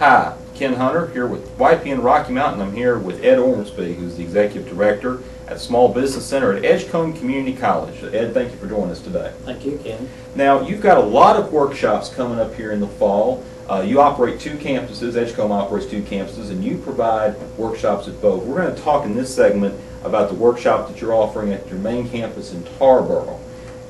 Hi, Ken Hunter here with YPN Rocky Mountain. I'm here with Ed Ormsby, who's the Executive Director at Small Business Center at Edgecombe Community College. Ed, thank you for joining us today. Thank you, Ken. Now, you've got a lot of workshops coming up here in the fall. Uh, you operate two campuses, Edgecombe operates two campuses, and you provide workshops at both. We're going to talk in this segment about the workshop that you're offering at your main campus in Tarboro.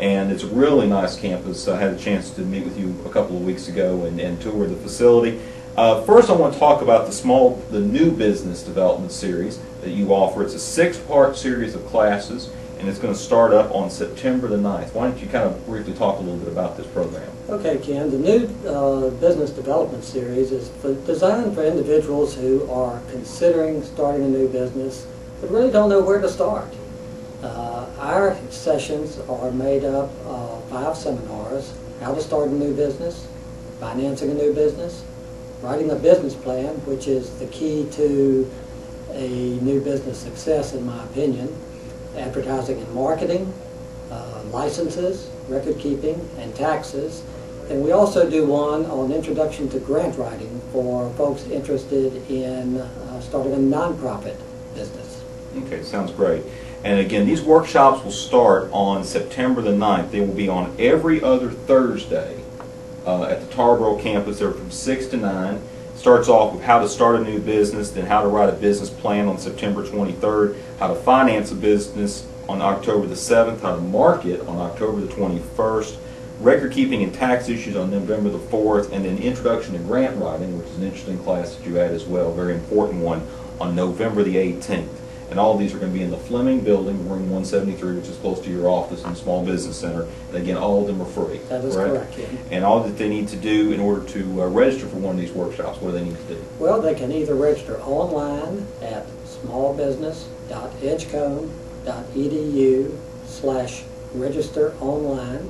And it's a really nice campus. I had a chance to meet with you a couple of weeks ago and, and tour the facility. Uh, first, I want to talk about the small, the new business development series that you offer. It's a six-part series of classes, and it's going to start up on September the 9th. Why don't you kind of briefly talk a little bit about this program? Okay, Ken. The new uh, business development series is for, designed for individuals who are considering starting a new business but really don't know where to start. Uh, our sessions are made up of five seminars, how to start a new business, financing a new business, writing a business plan, which is the key to a new business success in my opinion, advertising and marketing, uh, licenses, record keeping, and taxes. And we also do one on introduction to grant writing for folks interested in uh, starting a nonprofit business. Okay, sounds great. And again, these workshops will start on September the 9th. They will be on every other Thursday uh, at the Tarboro campus. They're from 6 to 9. Starts off with how to start a new business, then how to write a business plan on September 23rd, how to finance a business on October the 7th, how to market on October the 21st, record keeping and tax issues on November the 4th, and then introduction to grant writing, which is an interesting class that you had as well, very important one, on November the 18th. And all of these are going to be in the Fleming Building, room 173, which is close to your office in the Small Business Center. And again, all of them are free. That is correct, yeah. And all that they need to do in order to uh, register for one of these workshops, what do they need to do? Well, they can either register online at smallbusiness.edgecombe.edu slash register online,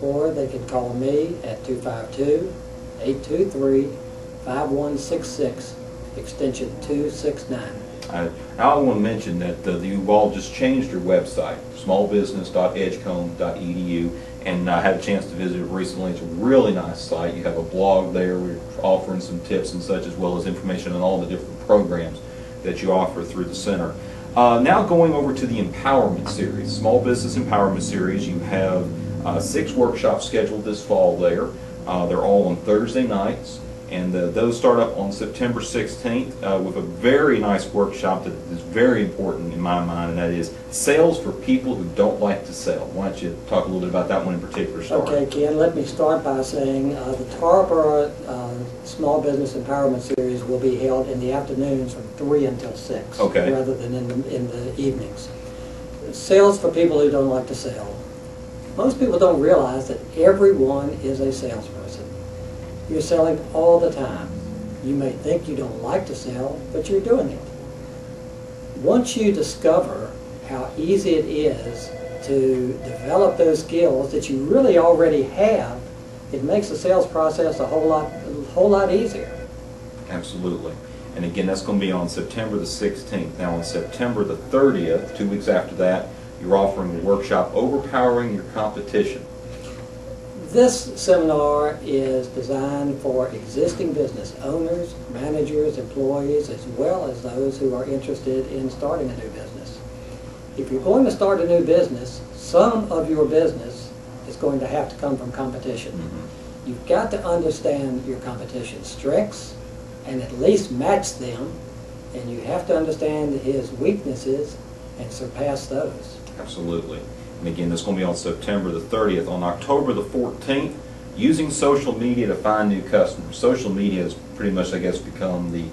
or they can call me at 252-823-5166, extension 269. I, I want to mention that uh, you all just changed your website, smallbusiness.edgecombe.edu, and I had a chance to visit it recently. It's a really nice site. You have a blog there. We're offering some tips and such, as well as information on all the different programs that you offer through the center. Uh, now going over to the Empowerment Series, Small Business Empowerment Series, you have uh, six workshops scheduled this fall there. Uh, they're all on Thursday nights and uh, those start up on September 16th uh, with a very nice workshop that is very important in my mind, and that is sales for people who don't like to sell. Why don't you talk a little bit about that one in particular, Start. Okay, Ken, let me start by saying uh, the Tarboro uh, Small Business Empowerment Series will be held in the afternoons from 3 until 6, okay. rather than in the, in the evenings. Sales for people who don't like to sell. Most people don't realize that everyone is a salesperson. You're selling all the time. You may think you don't like to sell, but you're doing it. Once you discover how easy it is to develop those skills that you really already have, it makes the sales process a whole lot, a whole lot easier. Absolutely. And again, that's going to be on September the 16th. Now, on September the 30th, two weeks after that, you're offering a workshop, Overpowering Your Competition. This seminar is designed for existing business owners, managers, employees, as well as those who are interested in starting a new business. If you're going to start a new business, some of your business is going to have to come from competition. Mm -hmm. You've got to understand your competition's strengths and at least match them, and you have to understand his weaknesses and surpass those. Absolutely. And again, that's going to be on September the 30th. On October the 14th, using social media to find new customers. Social media has pretty much, I guess, become the,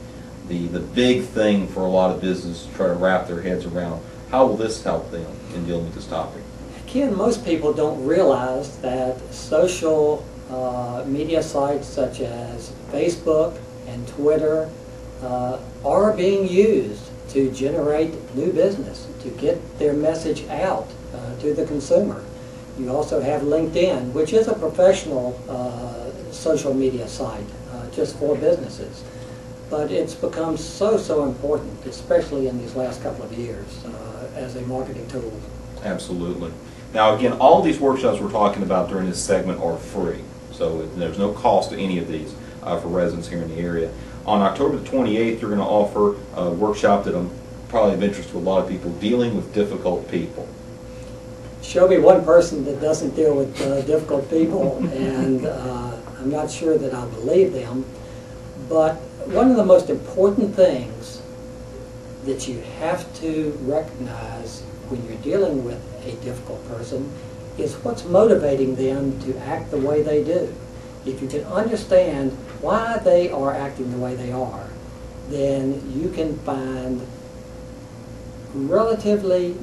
the, the big thing for a lot of businesses to try to wrap their heads around. How will this help them in dealing with this topic? Ken, most people don't realize that social uh, media sites such as Facebook and Twitter uh, are being used to generate new business, to get their message out uh, to the consumer. You also have LinkedIn, which is a professional uh, social media site uh, just for businesses. But it's become so, so important, especially in these last couple of years, uh, as a marketing tool. Absolutely. Now, again, all these workshops we're talking about during this segment are free. So there's no cost to any of these. uh, for residents here in the area. On October the 28th, you're going to offer a workshop that I'm probably of interest to a lot of people, dealing with difficult people. Show me one person that doesn't deal with uh, difficult people, and uh, I'm not sure that I believe them. But one of the most important things that you have to recognize when you're dealing with a difficult person is what's motivating them to act the way they do. If you can understand why they are acting the way they are, then you can find relatively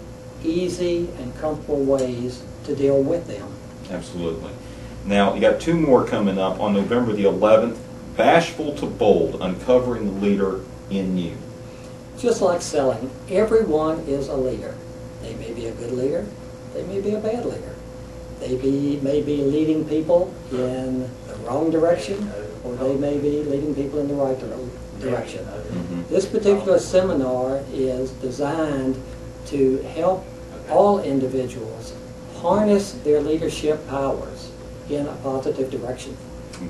easy and comfortable ways to deal with them. Absolutely. Now, you got two more coming up on November the 11th. Bashful to Bold, Uncovering the Leader in You. Just like selling, everyone is a leader. They may be a good leader, they may be a bad leader. They be, may be leading people in the wrong direction, or they may be leading people in the right dir- direction. Mhm. This particular seminar is designed to help all individuals harness their leadership powers in a positive direction.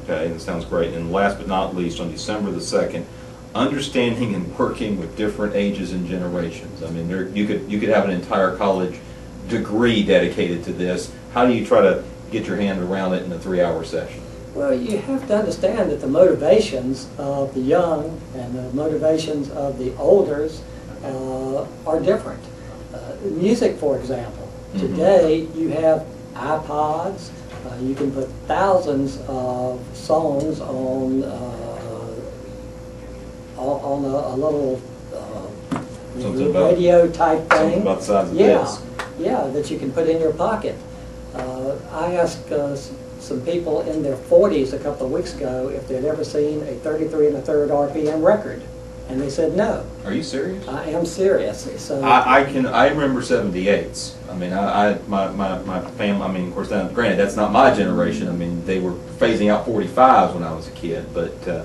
Okay, that sounds great. And last but not least, on December the 2nd, understanding and working with different ages and generations. I mean, there, you could you could have an entire college degree dedicated to this. How do you try to get your hand around it in a three-hour session? Well, you have to understand that the motivations of the young and the motivations of the elders uh, are different. Uh, music, for example. Mhm. Today, you have iPods. Uh, you can put thousands of songs on uh, on a, a little uh, radio type thing. About the size of yeah, yeah, that you can put in your pocket. Uh, I asked uh, some people in their 40s a couple of weeks ago if they'd ever seen a 33 and a third RPM record, and they said no. Are you serious? I am serious. So I, I can I remember 78s. I mean, I, I my, my, my family. I mean, of course, that, granted, that's not my generation. I mean, they were phasing out 45s when I was a kid, but uh,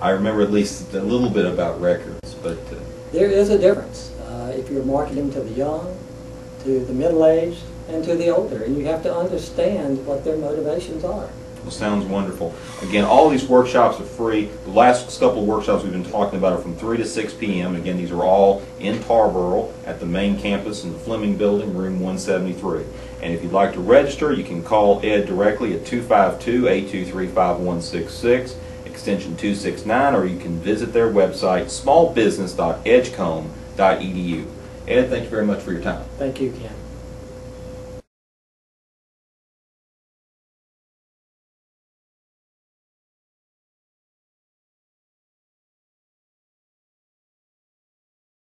I remember at least a little bit about records. But uh, there is a difference uh, if you're marketing to the young, to the middle-aged, and to the older, and you have to understand what their motivations are. Well, sounds wonderful. Again, all these workshops are free. The last couple of workshops we've been talking about are from 3 to 6 p.m. Again, these are all in Tarboro at the main campus in the Fleming Building, room 173. And if you'd like to register, you can call Ed directly at 252-823-5166, extension 269, or you can visit their website, smallbusiness.edgecombe.edu. Ed, thank you very much for your time. Thank you, Ken.